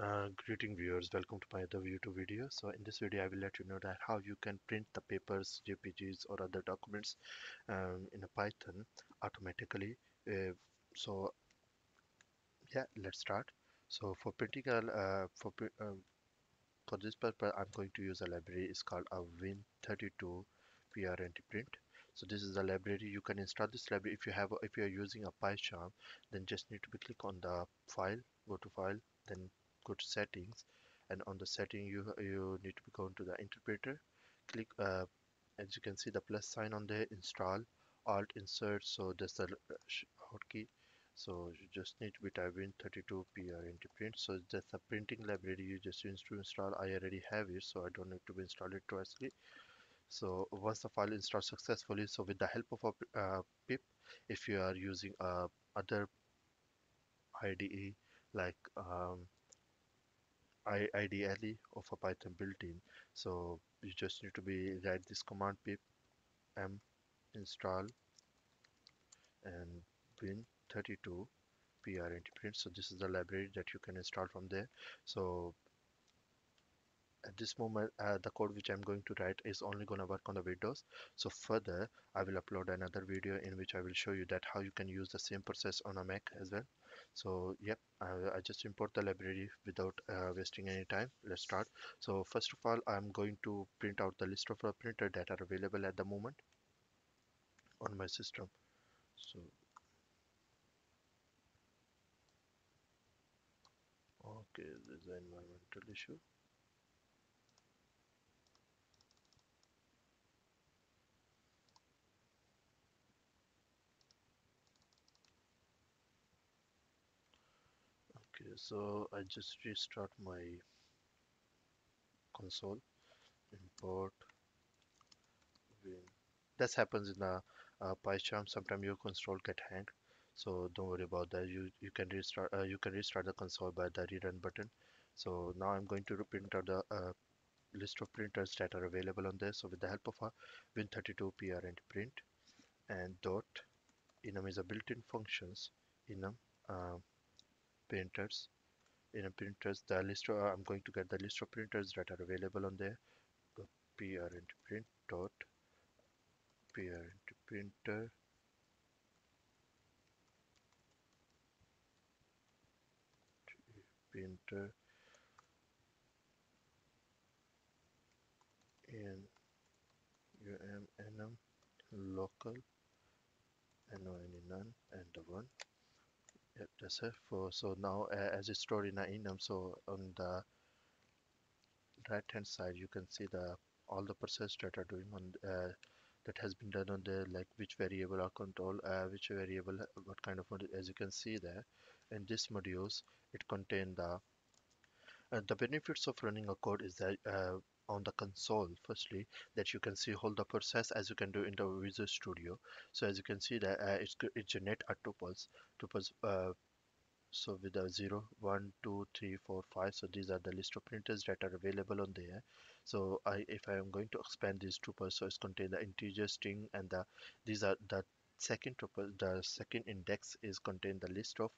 Uh, greeting viewers, welcome to my other YouTube video. So in this video, I will let you know that how you can print the papers, JPGs or other documents um, in a Python automatically. Uh, so yeah, let's start. So for printing, uh, for uh, for this purpose, I'm going to use a library. It's called a Win32 PRNT print. So this is a library. You can install this library if you have if you are using a PyCharm. Then just need to click on the file, go to file, then go to settings, and on the setting you you need to be going to the interpreter. Click uh, as you can see the plus sign on there. Install, Alt insert. So that's the hotkey so you just need to be typing in 32 prnt print so that's a printing library you just need to install i already have it so i don't need to be install it twice so once the file installs successfully so with the help of a uh, pip if you are using uh, other IDE like um, IDLE of a Python built-in. So you just need to be write this command pip m install and win 32 prnt print. So this is the library that you can install from there. So at this moment uh, the code which I'm going to write is only going to work on the Windows. So further I will upload another video in which I will show you that how you can use the same process on a Mac as well so yep I, I just import the library without uh, wasting any time. Let's start. So first of all I'm going to print out the list of uh, printer that are available at the moment on my system. So okay there's an environmental issue okay so I just restart my console import win. This happens in a uh, PyCharm sometimes your console get hanged. So don't worry about that. You you can restart uh, you can restart the console by the rerun button. So now I'm going to print out the uh, list of printers that are available on this so with the help of a win32 prnt print and dot enum is a built-in functions enum uh, printers. In a printers the list uh, I'm going to get the list of printers that are available on there. Prnt print dot prnt printer. Printer. In um enum local no any none and the one yep that's it for so now uh, as it's stored in enum so on the right hand side you can see the all the process that are doing on uh, that has been done on there like which variable are control uh, which variable what kind of as you can see there in this modules it contain the uh, the benefits of running a code is that uh, on the console firstly that you can see all the process as you can do in the Visual Studio. So as you can see that uh, it's it generate a tuples tuples uh, so with the 0 1 2 3 4 5 so these are the list of printers that are available on there. So I if I am going to expand these tuples so it's contain the integer string and the these are the second tuple the second index is contain the list of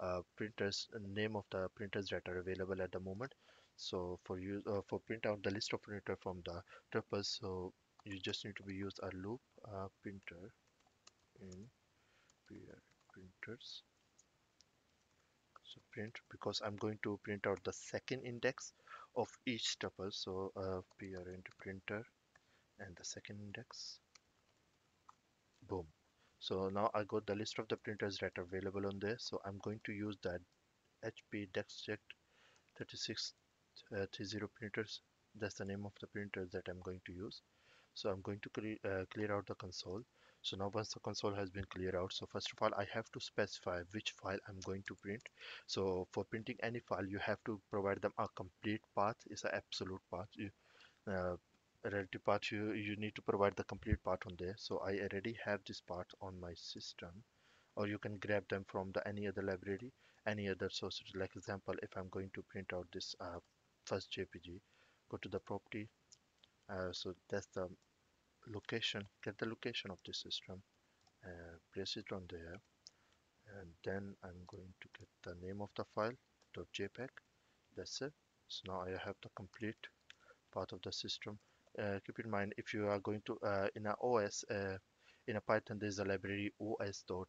uh, printers name of the printers that are available at the moment so for you uh, for print out the list of printer from the tuples so you just need to be use a loop uh, printer in printers. So print because I'm going to print out the second index of each tuple so uh, print printer and the second index. Boom. So now I got the list of the printers that are available on there. So I'm going to use that HP DeskJet 3630 uh, printers. That's the name of the printer that I'm going to use. So I'm going to clear, uh, clear out the console. So now once the console has been cleared out so first of all I have to specify which file I'm going to print. So for printing any file you have to provide them a complete path. Is an absolute path. You, uh, relative path you you need to provide the complete path on there. So I already have this path on my system. Or you can grab them from the any other library any other source like example if I'm going to print out this uh, first JPG go to the property. Uh, so that's the location get the location of the system uh, place it on there. And then I'm going to get the name of the file .jpeg that's it. So now I have the complete part of the system. Uh, keep in mind if you are going to uh, in a OS uh, in a Python there's a library os dot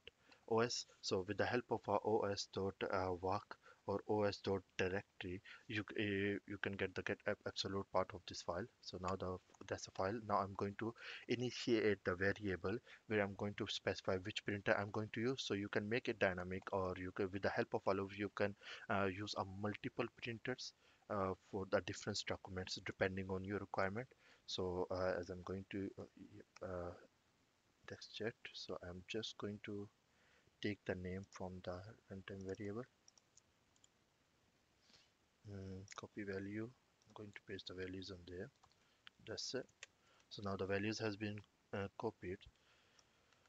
os so with the help of our os dot uh, work or os dot directory you uh, you can get the get absolute part of this file. So now the that's a file. Now i'm going to initiate the variable where i'm going to specify which printer i'm going to use. So you can make it dynamic or you can with the help of Olive you can uh, use a multiple printers uh, for the different documents depending on your requirement. So uh, as i'm going to uh, uh DeskJet so i'm just going to take the name from the runtime variable mm, copy value. I'm going to paste the values on there. That's it. So now the values has been uh, copied.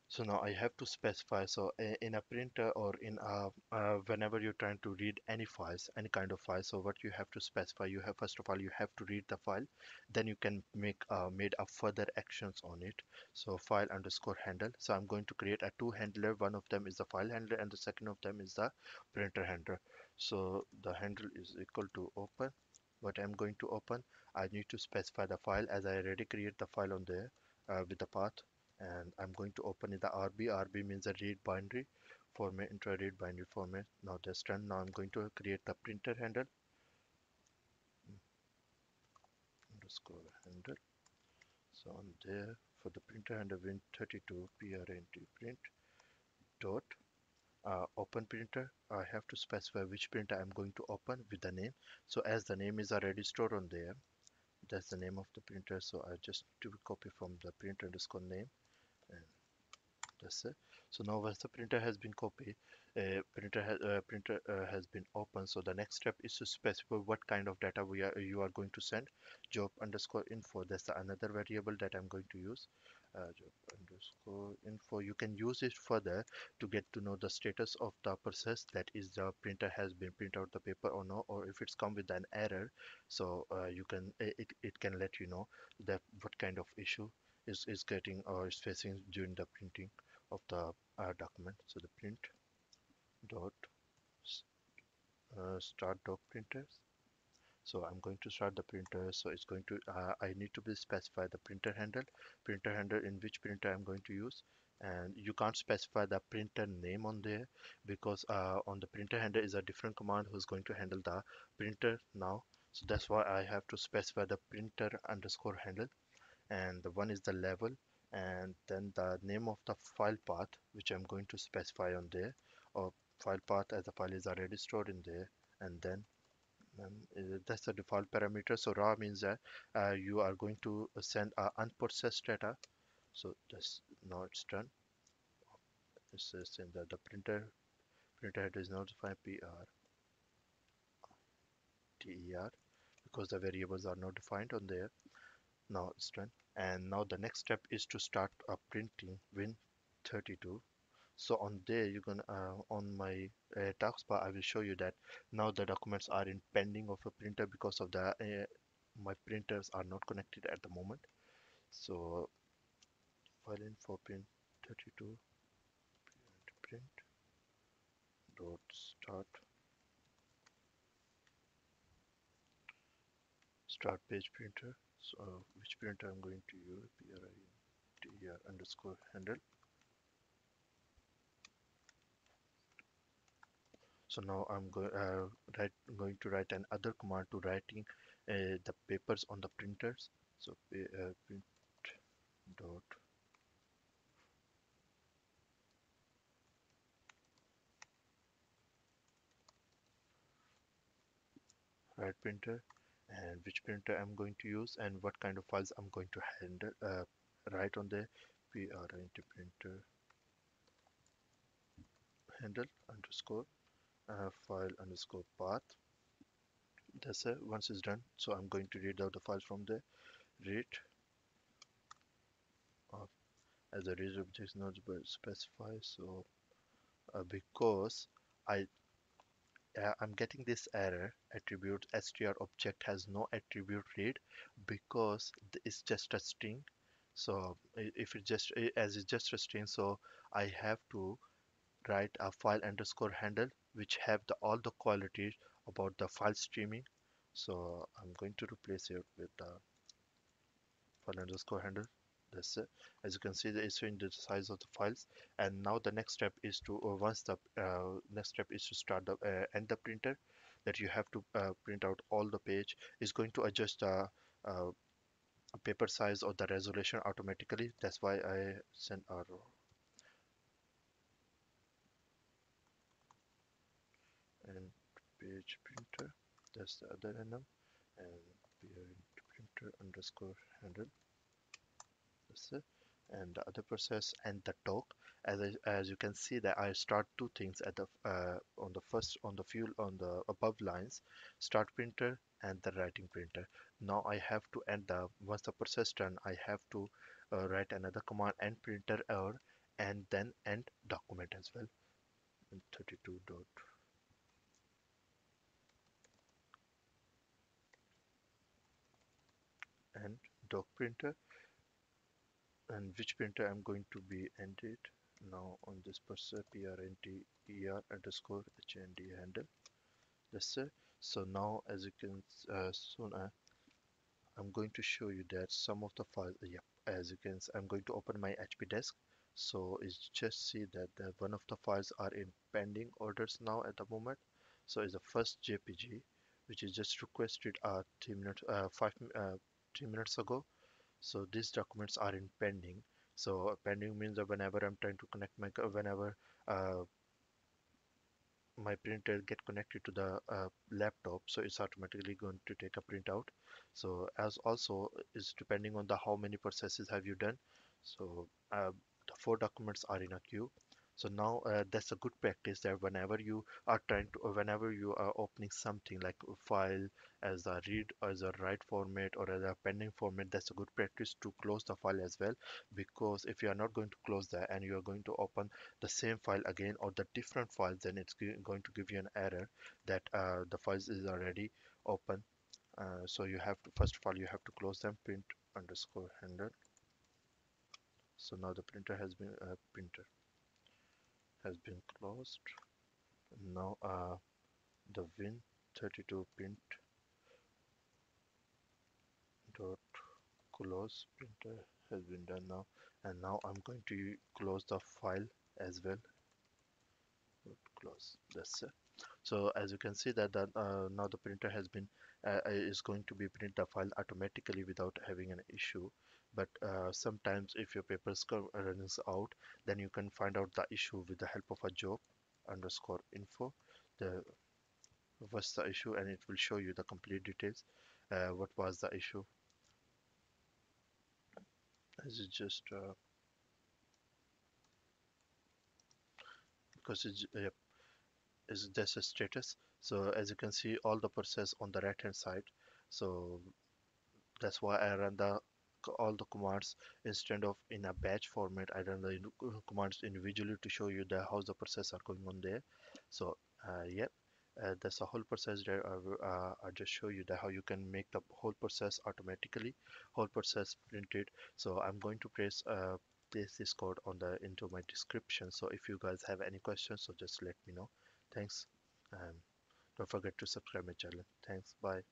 So now I have to specify so in a printer or in a uh, whenever you're trying to read any files any kind of file so what you have to specify you have first of all you have to read the file. Then you can make uh, made a further actions on it. So file underscore handle. So I'm going to create a two handler. One of them is the file handler and the second of them is the printer handler so the handle is equal to open what I'm going to open I need to specify the file as I already create the file on there uh, with the path and I'm going to open in the RB. RB means a read binary format, intra-read binary format. Now that's done. Now I'm going to create the printer handle. Underscore handle. So on there for the printer handle win32 print print dot uh, open printer I have to specify which printer I'm going to open with the name. So as the name is already stored on there that's the name of the printer. So I just need to copy from the printer underscore name and that's it. So now once the printer has been copied uh, printer has uh, printer uh, has been opened. So the next step is to specify what kind of data we are you are going to send job underscore info. That's the another variable that i'm going to use uh, job underscore info you can use it further to get to know the status of the process that is the printer has been print out the paper or no or if it's come with an error so uh, you can it, it can let you know that what kind of issue is, is getting or is facing during the printing of the uh, document. So the print dot uh, start doc printers. So I'm going to start the printer. So it's going to, uh, I need to be specify the printer handle, printer handle in which printer I'm going to use. And you can't specify the printer name on there because uh, on the printer handle is a different command who's going to handle the printer now. So that's why I have to specify the printer underscore handle and the one is the level and then the name of the file path which I'm going to specify on there or file path as the file is already stored in there and then um, uh, that's the default parameter. So raw means that uh, you are going to send a unprocessed data. So that's now it's done. It says in that the printer. Printer head is notified pr ter because the variables are not defined on there. Now it's done. And now the next step is to start uh, printing win32 so on there you can uh, on my uh, taskbar I will show you that now the documents are in pending of a printer because of the uh, my printers are not connected at the moment. So file in info print 32 print dot start. Start page printer. So which printer I'm going to use? PRINTER underscore handle so now I'm going uh, write, going to write another command to writing uh, the papers on the printers. So uh, print dot write printer and which printer I'm going to use and what kind of files I'm going to handle uh, write on the PRINT printer. Handle underscore uh, file underscore path. That's it. Once it's done so I'm going to read out the file from there read of as a read object not specify so uh, because I uh, I'm getting this error attribute str object has no attribute read because it's just a string. So if it just as it's just a string so I have to write a file underscore handle which have the all the qualities about the file streaming. So I'm going to replace it with the file underscore handle. That's it. As you can see it's showing the size of the files. And now the next step is to uh, once the uh, next step is to start the uh, end the printer that you have to uh, print out all the page. Is going to adjust the uh, paper size or the resolution automatically. That's why I sent our and page printer that's the other enum and printer underscore handle that's it. And the other process and the talk. As I, as you can see that I start two things at the uh, on the first on the fuel on the above lines start printer and the writing printer. Now I have to end the once the process done I have to uh, write another command end printer error and then end document as well. 32 dot and doc printer and which printer I'm going to be ended now on this person prntr underscore hnd handle. That's it so now as you can uh, soon uh, I'm going to show you that some of the files uh, yeah as you can see, I'm going to open my HP desk. So it's just see that the, one of the files are in pending orders now at the moment. So it's the first JPG which is just requested uh, three minutes uh, five uh, three minutes ago. So these documents are in pending. So uh, pending means that whenever i'm trying to connect my whenever uh, my printer get connected to the uh, laptop so it's automatically going to take a printout. So as also is depending on the how many processes have you done. So uh, the four documents are in a queue so now uh, that's a good practice that whenever you are trying to, whenever you are opening something like a file as a read as a write format or as a pending format, that's a good practice to close the file as well. Because if you are not going to close that and you are going to open the same file again or the different files, then it's going to give you an error that uh, the files is already open. Uh, so you have to first of all you have to close them print underscore handle so now the printer has been uh, printer has been closed. Now uh, the win32 print dot close printer has been done now. And now I'm going to close the file as well. Close that's it. So as you can see that, that uh, now the printer has been uh, is going to be print the file automatically without having an issue but uh, sometimes if your papers runs out then you can find out the issue with the help of a job underscore info. The what's the issue? And it will show you the complete details. Uh, what was the issue? As it just uh, because it's uh, is this a status? So as you can see all the process on the right hand side. So that's why I run the all the commands instead of in a batch format. I run the commands individually to show you the how the process are going on there. So uh, yep uh, that's a whole process there. I, uh, I just show you that how you can make the whole process automatically whole process printed. So I'm going to uh, place this code on the into my description. So if you guys have any questions so just let me know. Thanks and don't forget to subscribe my channel. Thanks bye